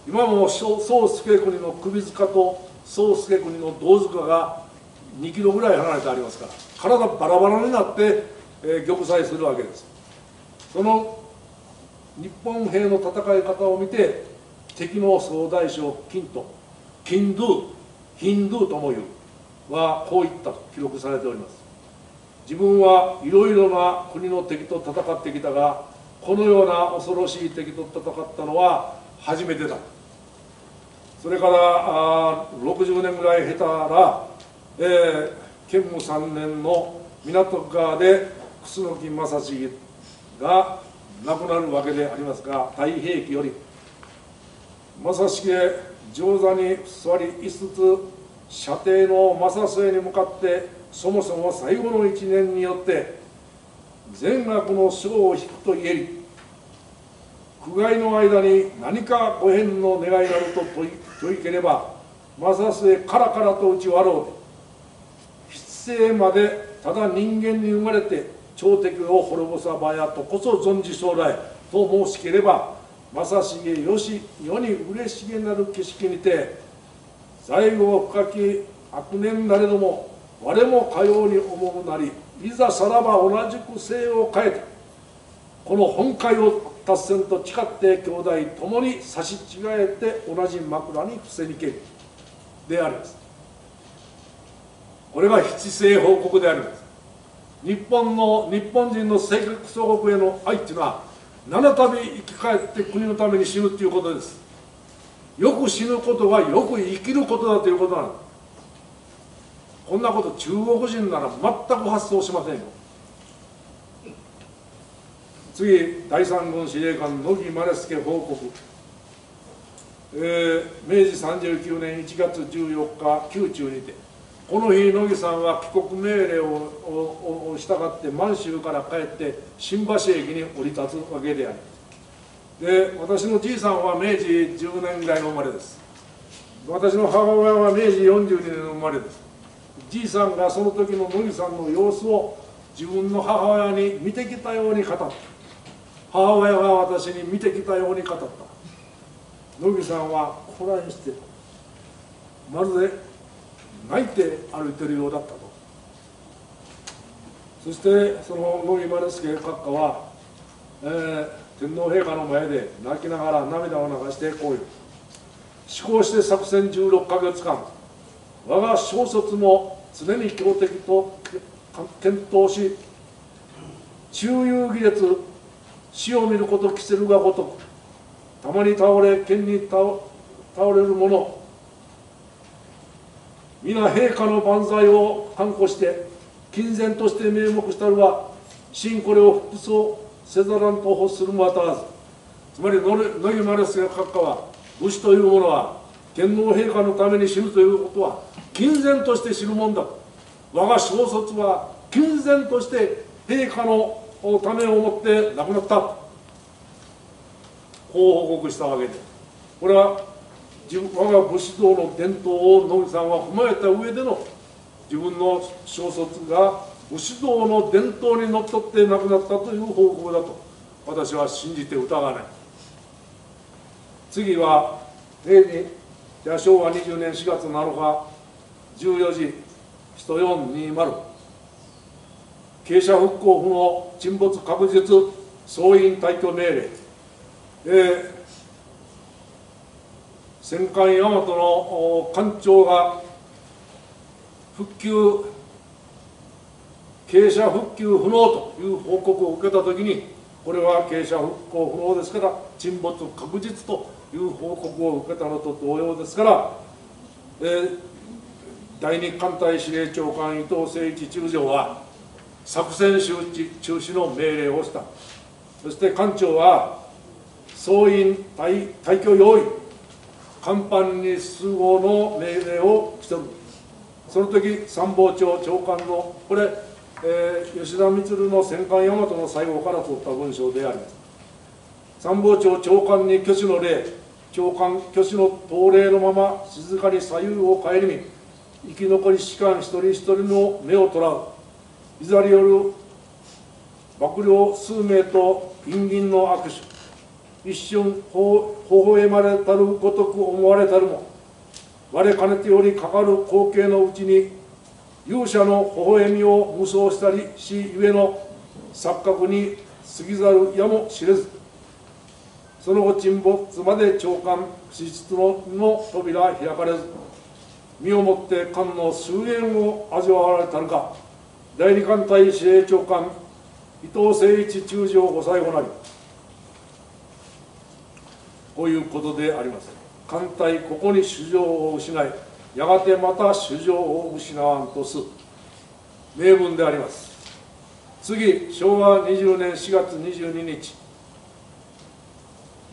今も宗助国の首塚と宗助国の胴塚が2キロぐらい離れてありますから体バラバラになって、えー、玉砕するわけです。その日本兵の戦い方を見て敵の総大将金とキンドゥヒンドゥともいうはこう言ったと記録されております。自分はいろいろな国の敵と戦ってきたがこのような恐ろしい敵と戦ったのは初めてだ。それからあ60年ぐらい経たら、えー、建武3年の港川で楠木正成が亡くなるわけでありますが太平記より正成上座に座りいつつ射程の正末に向かってそもそも最後の一年によって善悪の章を引くと言えり苦害の間に何かご変の願いがあると問い問いければ正末からからと打ち割ろうで筆生までただ人間に生まれて朝敵を滅ぼさばやとこそ存じ将来と申しければ正成よし世に嬉しげなる景色にて在後深き悪年なれども我もかように思うなりいざさらば同じく性を変えてこの本会を達成と誓って兄弟ともに差し違えて同じ枕に伏せにけるであります。これが七世報告であります。日本の日本人の世界祖国への愛っていうのは七度生き返って国のために死ぬっていうことです。よく死ぬことがよく生きることだということなんですこんなこと中国人なら全く発想しませんよ。次第三軍司令官野木丸助報告、えー、明治39年1月14日宮中にて。この日野木さんは帰国命令を従って満州から帰って新橋駅に降り立つわけでありで私のじいさんは明治10年代の生まれです。私の母親は明治42年の生まれです。じいさんがその時の野木さんの様子を自分の母親に見てきたように語った。母親が私に見てきたように語った。野木さんはこらにしてまるで泣いて歩いてるようだったと。そしてその野木丸助閣下は、えー、天皇陛下の前で泣きながら涙を流してこういう。思考して作戦16か月間我が小卒も常に強敵と検討し中遊技術死を見ること着せるがごとくたまに倒れ剣に倒れる者皆陛下の万歳を看護して金然として名目したるは真これを服装せざらんと欲するもまたわずつまり野木マレスが閣下は武士というものは天皇陛下のために死ぬということは金然として死ぬもんだ。我が小卒は金然として陛下のためを思って亡くなった。こう報告したわけで。これは我が武士道の伝統を野木さんは踏まえた上での自分の小卒が武士道の伝統にのっとって亡くなったという報告だと私は信じて疑わない。次は例に昭和20年4月7日14時1420傾斜復興府の沈没確実総員退去命令、えー、戦艦大和の艦長が復旧傾斜復旧不能という報告を受けたときにこれは傾斜復興不能ですから沈没確実という報告を受けたのと同様ですから、えー、第二艦隊司令長官伊藤誠一中将は作戦周知中止の命令をした。そして艦長は総員退去用意。甲板に出合の命令をしておるその時参謀長長官のこれ、えー、吉田満の戦艦大和の最後から取った文章であります。参謀長長官に挙手の礼長官挙手の統礼のまま静かに左右を顧み生き残り士官一人一人の目をとらう。いざによる幕僚数名と陰銀の握手。一瞬ほ微笑まれたるごとく思われたるも我かねてよりかかる光景のうちに勇者の微笑みを無双したりしゆえの錯覚に過ぎざるやもしれずその後沈没まで長官資質のの扉開かれず身をもって官の終焉を味わわれたのか第二艦隊司令長官伊藤誠一中将ご最後なりこういうことであります。艦隊ここに主情を失いやがてまた主情を失わんとす。名文であります。次昭和20年4月22日。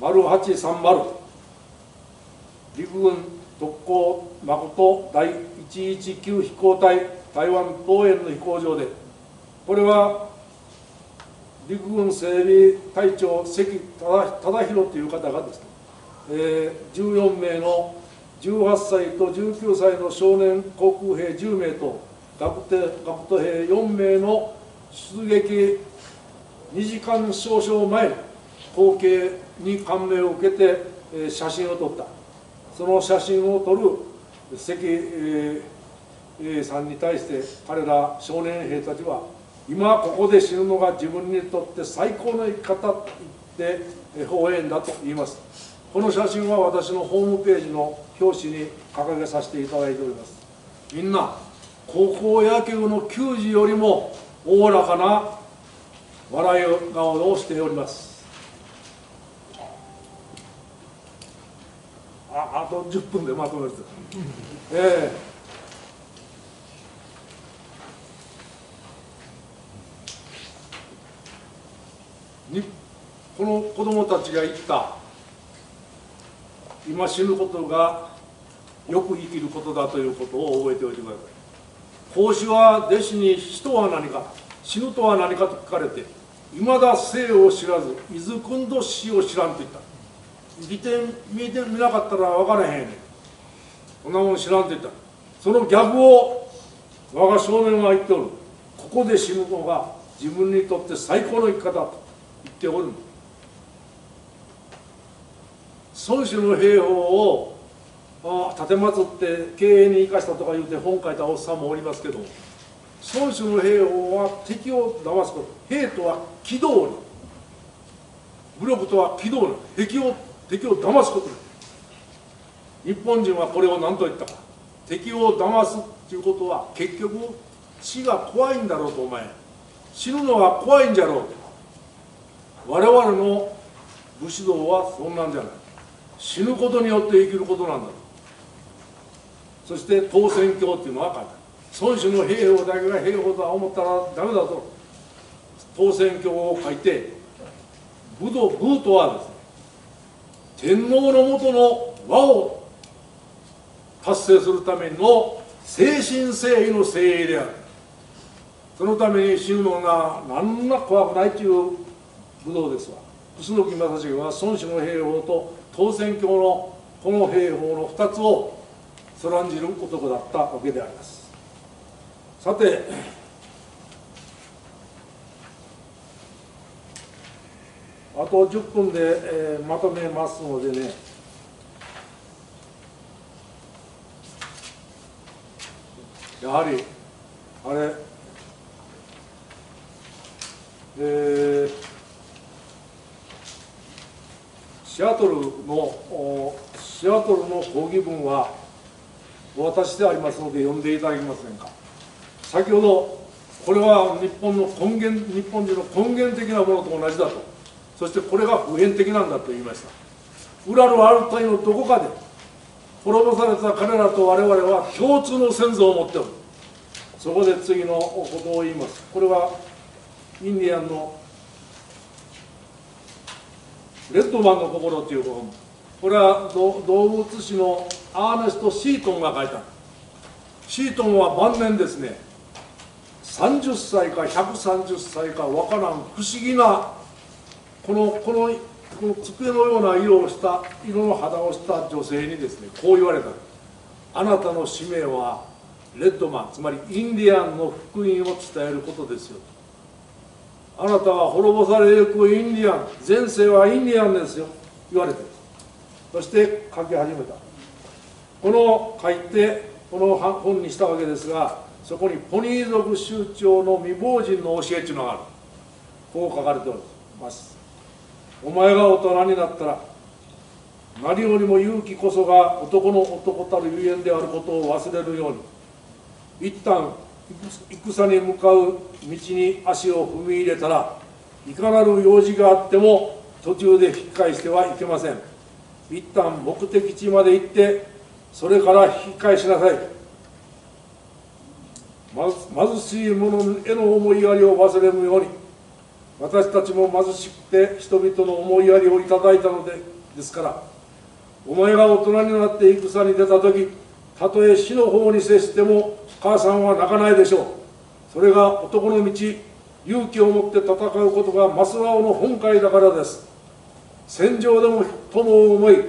丸830陸軍特攻誠第119飛行隊台湾東園の飛行場で。これは陸軍整備隊長関忠弘という方がですね、えー、14名の18歳と19歳の少年航空兵10名と学徒兵4名の出撃2時間少々前の光景に感銘を受けて、写真を撮った。その写真を撮る関、さんに対して彼ら少年兵たちは今ここで死ぬのが自分にとって最高の生き方と言って放映だと言います。この写真は私のホームページの表紙に掲げさせていただいております。みんな高校野球の球児よりもおおらかな笑い顔をしております。ああと10分でまとめるええ。この子供たちが言った今死ぬことがよく生きることだということを覚えておいてください。孔子は弟子に人は何か死ぬとは何かと聞かれていまだ生を知らず伊豆君と死を知らんと言った。生きて見てみなかったら分からへんねん。こんなもん知らんと言った。その逆を我が少年は言っておる。ここで死ぬのが自分にとって最高の生き方と言っておる。孫子の兵法を立てまつって経営に生かしたとか言うて本書いたおっさんもおりますけど孫子の兵法は敵を騙すこと兵とは機動に武力とは機動に敵を敵を騙すこと日本人はこれを何と言ったか。敵を騙すっていうことは結局死が怖いんだろうとお前。死ぬのは怖いんじゃろう我々の武士道はそんなんじゃない。死ぬことによって生きることなんだそして当選教っていうのは書いて孫子の兵法だけが兵法とは思ったらダメだと。当選挙を書いて武道武とはですね天皇のもとの和を達成するための精神誠意の誠意である。そのために死ぬのが何ら怖くないという武道ですわ。楠木正成は孫子の兵法と当選教のこの兵法の2つをそらんじる男だったわけであります。さてあと10分で、えー、まとめますのでね。やはりあれえー、シアトルのシアトルの講義文はお渡しでありますので読んでいただけませんか。先ほどこれは日本の根源日本人の根源的なものと同じだと。そしてこれが普遍的なんだと言いました。ウラルアルタイのどこかで滅ぼされた彼らと我々は共通の先祖を持っておる。そこで次のことを言います。これはインディアンのレッドマンの心という本これは動物誌のアーネスト・シートンが書いた。シートンは晩年ですね。30歳か130歳かわからん不思議なこのこのこの机のような色をした色の肌をした女性にですねこう言われた。あなたの使命はレッドマンつまりインディアンの福音を伝えることですよあなたは滅ぼされゆくインディアン前世はインディアンですよ。言われてそして書き始めた。この書いてこの本にしたわけですがそこにポニー族酋長の未亡人の教えというのがある。こう書かれております。お前が大人になったら何よりも勇気こそが男の男たるゆえんであることを忘れるように一旦戦に向かう道に足を踏み入れたらいかなる用事があっても途中で引き返してはいけません。一旦目的地まで行ってそれから引き返しなさい。貧しい者への思いやりを忘れぬように。私たちも貧しくて人々の思いやりをいただいたのでですからお前が大人になって戦に出た時たとえ死の方に接しても母さんは泣かないでしょう。それが男の道勇気を持って戦うことがマスワオの本会だからです。戦場でも友を思い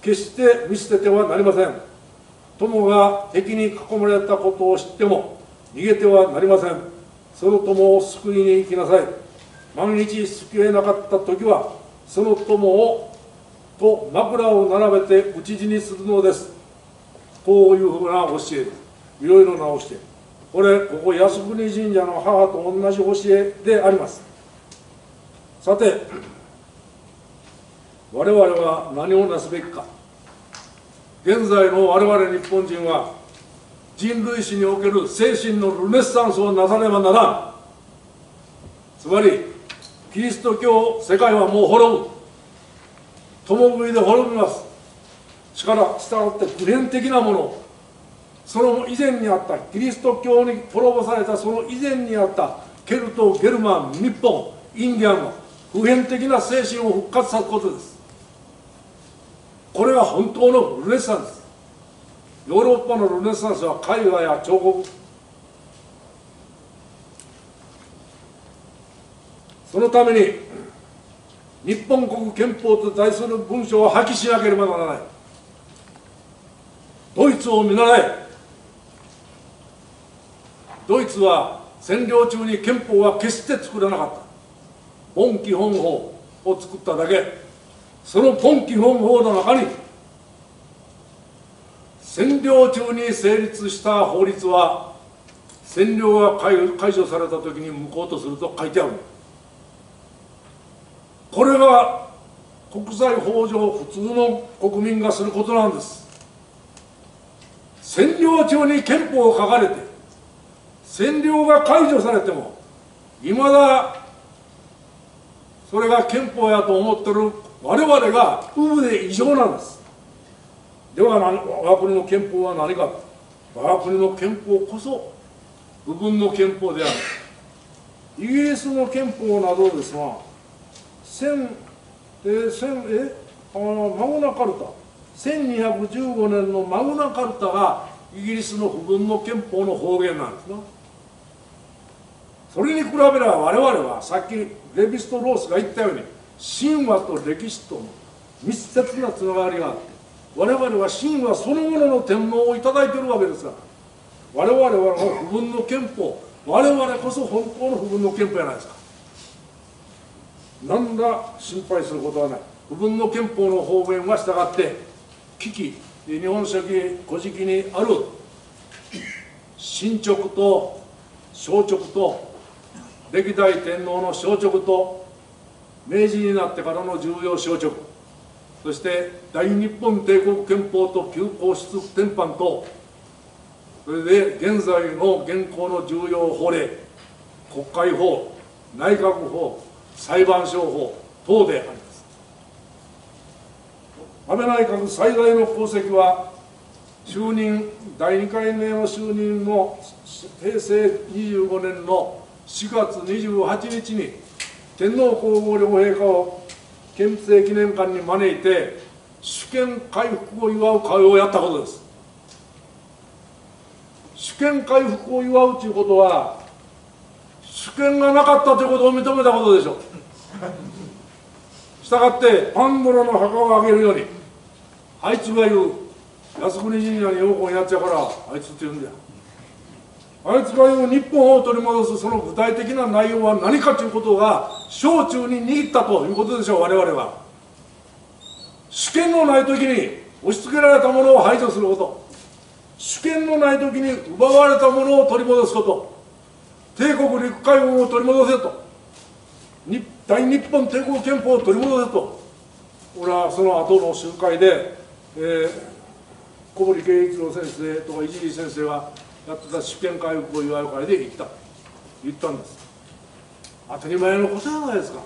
決して見捨ててはなりません。友が敵に囲まれたことを知っても逃げてはなりません。その友を救いに行きなさい。万一救えなかった時はその友をと枕を並べて討ち死にするのです。こういうふうな教えいろいろな教えこれここ靖国神社の母と同じ教えであります。さて我々は何をなすべきか。現在の我々日本人は人類史における精神のルネッサンスをなさねばならん。つまりキリスト教世界はもう滅ぶ。共食いで滅びます。力従って普遍的なもの。その以前にあったキリスト教に滅ぼされたその以前にあったケルトゲルマン日本インディアンの普遍的な精神を復活させることです。これが本当のルネサンス。ヨーロッパのルネサンスは絵画や彫刻そのために日本国憲法と題する文書を破棄しなければならない。ドイツを見習え。ドイツは占領中に憲法は決して作らなかった。本基本法を作っただけ。その本基本法の中に占領中に成立した法律は占領が解除された時に無効とすると書いてある。これが国際法上普通の国民がすることなんです。占領中に憲法を書かれて占領が解除されてもいまだそれが憲法やと思ってる我々が有無で異常なんです。では我が国の憲法は何か。我が国の憲法こそ部分の憲法である。イギリスの憲法などですが千え、千えあマグナカルタ。1215年のマグナカルタがイギリスの不分の憲法の方言なんですな。それに比べれば我々はさっきレヴィスト・ロースが言ったように神話と歴史との密接なつながりがあって我々は神話そのものの天皇を頂いているわけですから我々は不分の憲法我々こそ本当の不分の憲法じゃないですか。何ら心配することはない。不分の憲法の方面は従って危機日本書紀古事記にある進捗と消直と歴代天皇の消直と明治になってからの重要消直そして大日本帝国憲法と旧皇室典範とそれで現在の現行の重要法令国会法内閣法裁判所法等であります。安倍内閣最大の功績は就任第2回目の就任の平成25年の4月28日に天皇皇后両陛下を憲政記念館に招いて主権回復を祝う会をやったことです。主権回復を祝うということは主権がなかったということを認めたことでしょう。したがってパンドラの墓をあげるようにあいつが言う靖国神社に陽子にやっちゃうからあいつって言うんだよ。あいつが言う日本を取り戻すその具体的な内容は何かということが小中に握ったということでしょう我々は。主権のない時に押し付けられたものを排除すること。主権のない時に奪われたものを取り戻すこと。帝国陸海軍を取り戻せと。大日本帝国憲法を取り戻せと。俺はその後の集会で、えー、小堀圭一郎先生とか伊地先生がやってた主権回復を祝う会で言った。言ったんです。当たり前のことじゃないですか。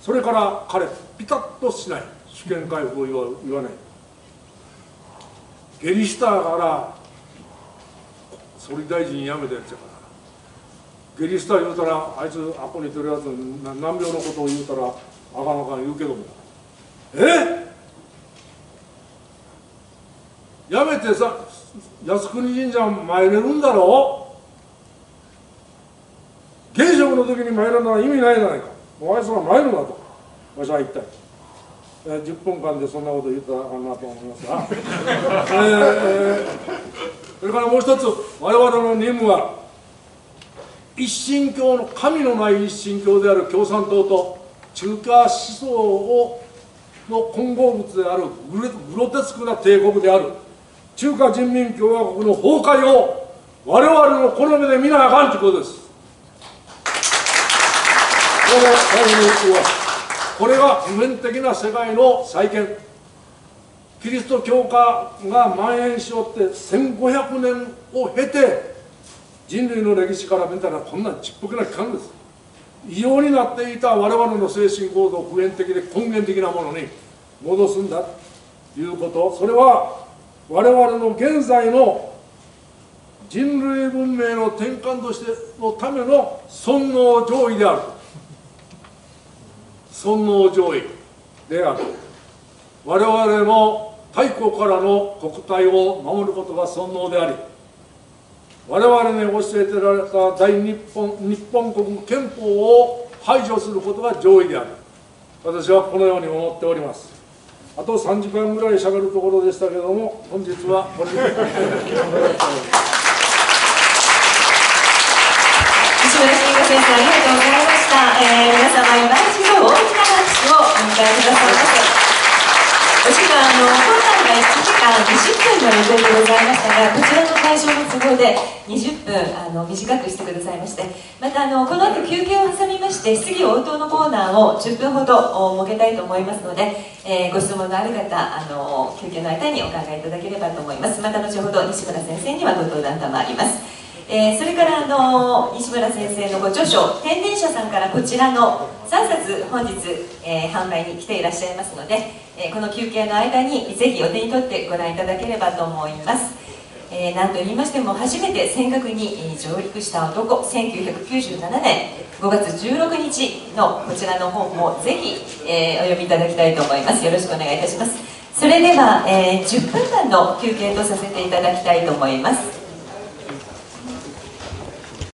それから彼ピタッとしない。主権回復を言わ言わない。ゲリシターから総理大臣辞めたやつやから。ゲリスター言うたらあいつあこにいてるやつ難病のことを言うたらあかんあかん言うけども。えっ？やめてさ靖国神社参れるんだろ？う現職の時に参らない意味ないじゃないか。もうあいつは参るなと。私は言った10分間でそんなこと言ったかなと思いますが、えー、それからもう一つ我々の任務は一神教の神のない一神教である共産党と中華思想をの混合物であるグロテスクな帝国である。中華人民共和国の崩壊を我々のこの目で見なあかんということです。このこれが普遍的な世界の再建。キリスト教化が蔓延しよって1500年を経て人類の歴史から見たらこんなちっぽけな期間です。異様になっていた我々の精神構造普遍的で根源的なものに戻すんだということ。それは我々の現在の人類文明の転換としてのための尊王攘夷である。尊王攘夷である。我々の太古からの国体を守ることが尊王であり我々に教えてられた大日本日本国憲法を排除することが上位である。私はこのように思っております。あと3時間ぐらいしゃべるところでしたけども本日はこれで石村慎吾先生ありがとうございました、えー、皆様今一度大きな拍手をお迎えくださいませ。お時間あの本来間20分の予定でございましたがこちらの会場の都合で20分あの短くしてくださいまして。またあのこの後休憩を挟みまして質疑応答のコーナーを10分ほど設けたいと思いますので、えー、ご質問のある方あの休憩の間にお考えいただければと思います。また後ほど西村先生にはご登壇賜ります。えー、それからあの西村先生のご著書「天然社」さんからこちらの3冊本日、えー、販売に来ていらっしゃいますので、え、この休憩の間にぜひお手に取ってご覧いただければと思います。えー、なんと言いましても初めて尖閣に上陸した男1997年5月16日のこちらの本もぜひ、え、お読みいただきたいと思います。よろしくお願いいたします。それでは、え、10分間の休憩とさせていただきたいと思います。